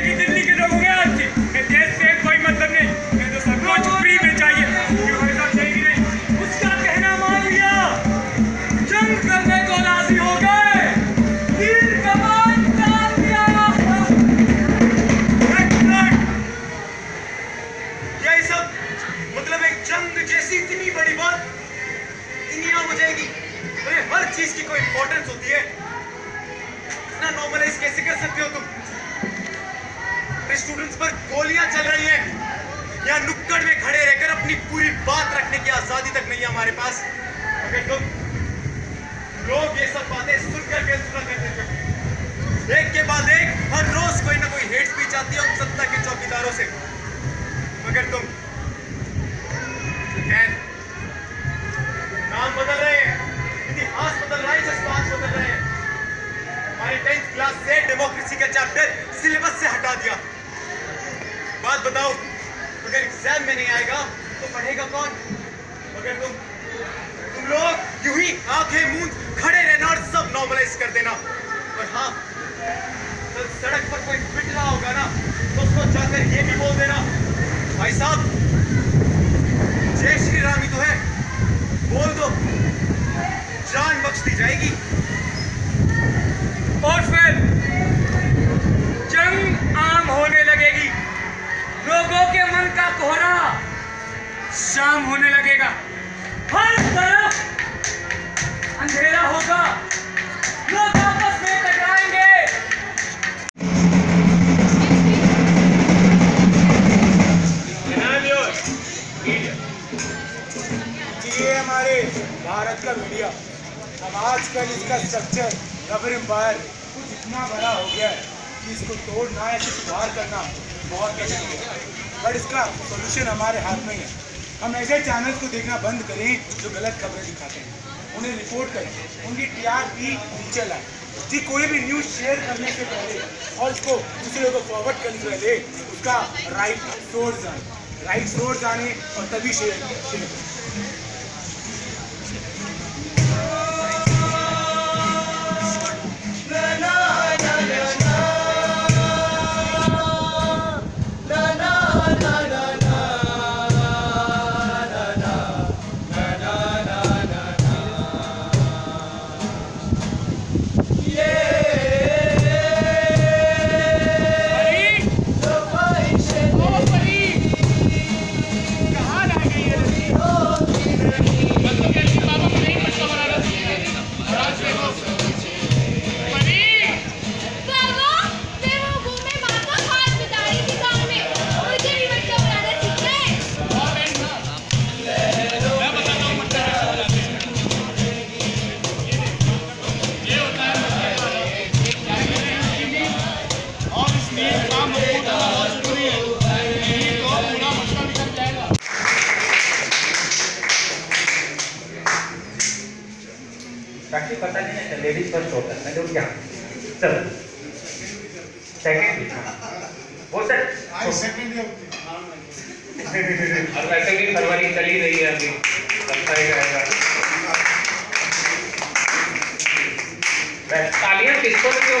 कि दिल्ली के लोगों के आज? देश से कोई मतलब नहीं। मैं तो सब कुछ फ्री में चाहिए। उसका कहना मान लिया। जंग करने को राज़ी हो गए। मतलब हर चीज़ की कोई इंपॉर्टेंस होती है। इतना नॉर्मलाइज कैसे कर सकते हो तुम? स्टूडेंट्स पर गोलियाँ चल रही हैं। या नुक्कड़ में खड़े रहकर अपनी पूरी बात रखने की आज़ादी तक नहीं है हमारे पास। लोग ये सब बातें सुनकर के सुना करते थे एक के बाद एक, हर रोज कोई ना कोई हेट स्पीच आती है उन सत्ता के चौकीदारों से। मगर तुम खैर नाम बदल रहे हैं, इतिहास बदल रहा है, जज्बात बदल रहे हैं। हमारी टेंथ क्लास से डेमोक्रेसी का चैप्टर सिलेबस से हटा दिया। बात बताओ, अगर एग्ज़ाम में नहीं आएगा तो पढ़ेगा कौन? अगर तुम तुम लोग यूँ ही आँखें मूंद खड़े रहना और सब नॉर्मलाइज कर देना। और हाँ कल सड़क पर कोई पिट रहा होगा ना तो उसको जाकर ये भी बोल देना, भाई साहब, जय श्री राम ही तो है। बोल दो, जान बख्श दी जाएगी। और फिर कोहरा शाम होने लगेगा। हर तरफ़ अंधेरा होगा। लोग आपस में टकराएँगे। हमारे भारत का मीडिया। अब आजकल इसका स्ट्रक्चर रबर एम्पायर कुछ इतना बड़ा हो गया है कि इसको तोड़ना या सुधार करना बहुत कठिन हो। बट इसका सोल्यूशन हमारे हाथ में ही है। हम ऐसे चैनल को देखना बंद करें जो गलत खबरें दिखाते हैं। उन्हें रिपोर्ट करें। उनकी टी आर टीआरपी नीचे लाए। जी, कोई भी न्यूज़ शेयर करने से पहले और उसको दूसरे को फॉरवर्ड करने से पहले उसका राइट सोर्स जाने। राइट सोर्स जाने और तभी शेयर शेयर फ़र्स्ट होता है मैं तो क्या चलो। सेकंड वो सर। और वैसे भी फरवरी चल ही रही है अभी। तालियाँ किसको क्यों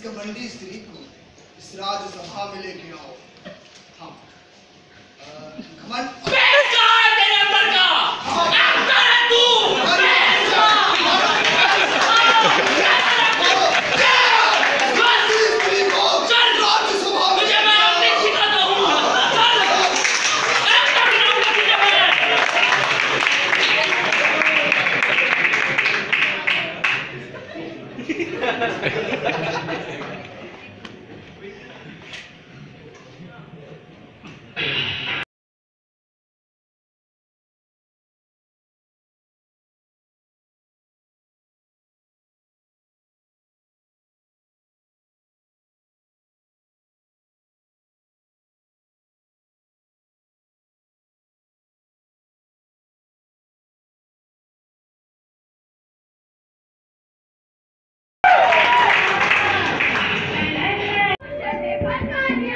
इस स्त्री को इस राज्यसभा में लेके आओ। हाँ। घमंड Let's go,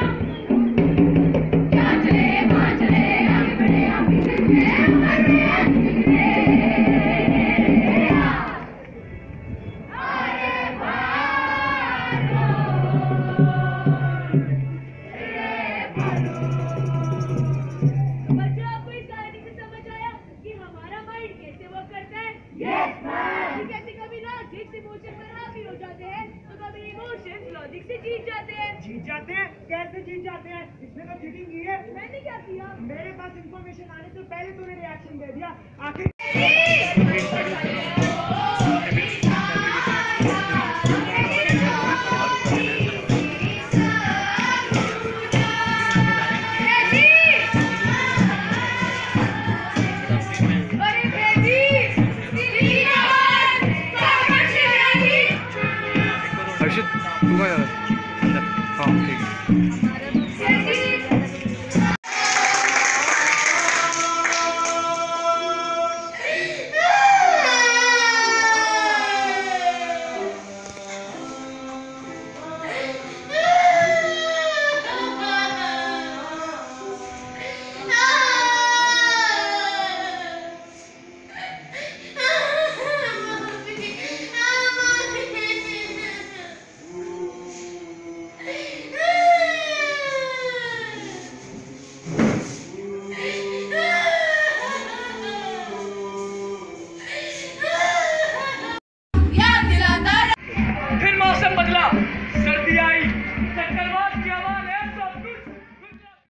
जीत हैं इसने तो चीटिंग की है मैंने क्या किया मेरे पास इंफॉर्मेशन आने से पहले तूने रिएक्शन दे दिया आखिर